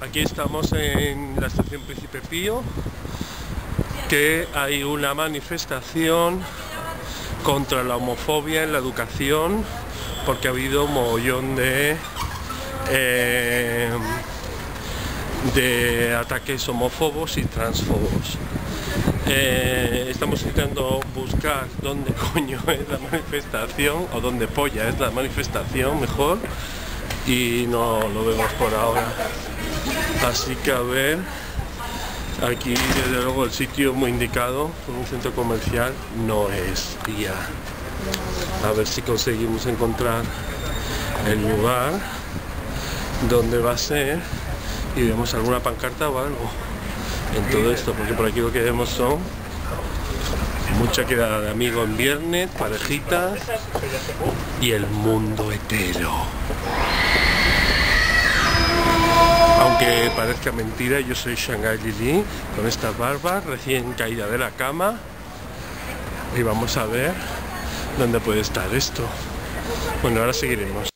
aquí estamos en la estación Príncipe Pío, que hay una manifestación contra la homofobia en la educación, porque ha habido un mogollón de, eh, de ataques homófobos y transfobos. Eh, estamos intentando buscar dónde coño es la manifestación, o dónde polla es la manifestación mejor, y no lo vemos por ahora. Así que a ver, aquí desde luego el sitio muy indicado, un centro comercial, no es ya. A ver si conseguimos encontrar el lugar donde va a ser y vemos alguna pancarta o algo en todo esto, porque por aquí lo que vemos son mucha quedada de amigos en viernes, parejitas y el mundo hetero. Aunque parezca mentira, yo soy Shanghai Lili con esta barba recién caída de la cama y vamos a ver dónde puede estar esto. Bueno, ahora seguiremos.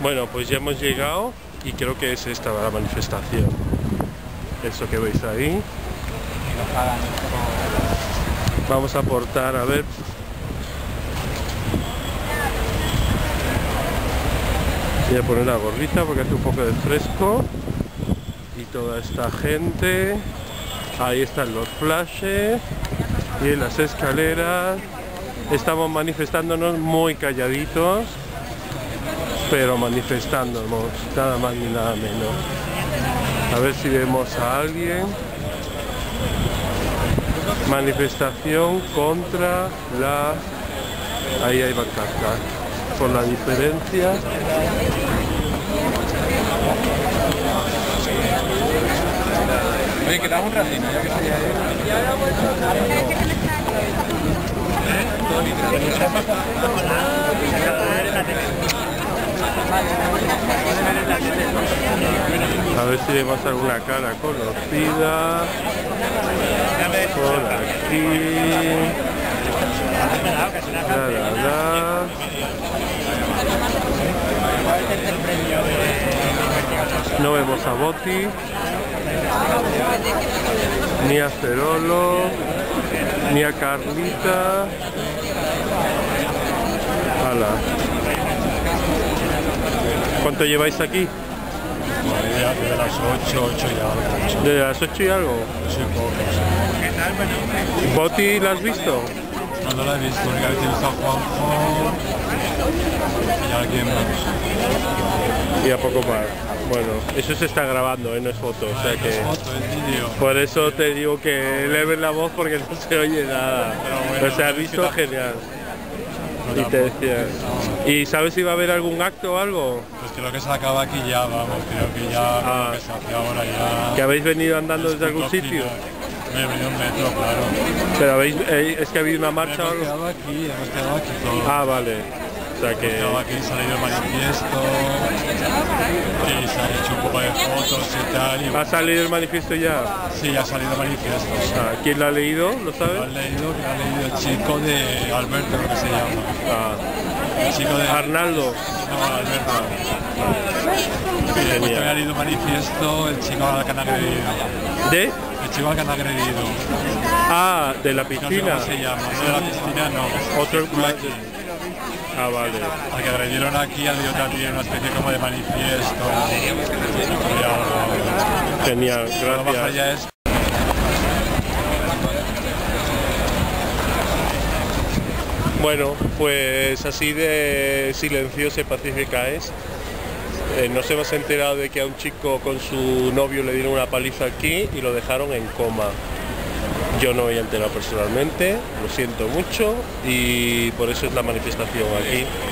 Bueno, pues ya hemos llegado y creo que es esta la manifestación. Eso que veis ahí. Vamos a aportar, a ver, Voy a poner la gorrita porque hace un poco de fresco. Y toda esta gente. Ahí están los flashes. Y en las escaleras. Estamos manifestándonos muy calladitos. Pero manifestándonos. Nada más ni nada menos. A ver si vemos a alguien. Manifestación contra la... Ahí hay carta por la diferencia Oye, que un ratito, ya que A ver si vemos alguna cara conocida. Por aquí. La, la, la. No vemos a Boti, ni a Cerolo, ni a Carlita. Hala. ¿Cuánto lleváis aquí? Desde las 8, 8 y algo. ¿De las 8 y algo? Sí, poco. ¿Boti la has visto? No, no la he visto, únicamente he visto a Juanjo y a poco más. Bueno, eso se está grabando, ¿eh? no es foto, o sea que... Por eso te digo que leves la voz porque no se oye nada. Pero se ha visto genial. Y te decía... ¿Y sabes si va a haber algún acto o algo? Pues creo que se acaba aquí ya, vamos, creo que ya, Ah. creo que se hace ahora ya. ¿Que habéis venido andando desde algún sitio? Me he venido en metro, claro. Pero habéis, eh, es que ha habido una marcha o Hemos algo. quedado aquí, hemos quedado aquí todos. Ah, vale. Sea que... quedado aquí, se ha el manifiesto y se ha hecho un poco de fotos y tal. Y ¿Ha salido el manifiesto ya? sí, ha salido el manifiesto. Ah, ¿Quién lo ha leído? ¿Lo Lo sabes? han leído, lo ha leído el chico de Alberto, creo que se llama. Ah, El chico de... Arnaldo. No, Alberto. Después también ha leído el manifiesto el chico al que han agredido. ¿De? El chico al que han agredido. Ah, de la No sé piscina. cómo se llama. No de la piscina, no. Otro aquí. Ah, vale. Al que agredieron aquí ha leído también una especie como de manifiesto. Genial, gracias. Bueno, pues así de silenciosa y pacífica es. Eh, nos hemos enterado de que a un chico con su novio le dieron una paliza aquí y lo dejaron en coma. Yo no me he enterado personalmente, lo siento mucho y por eso es la manifestación aquí.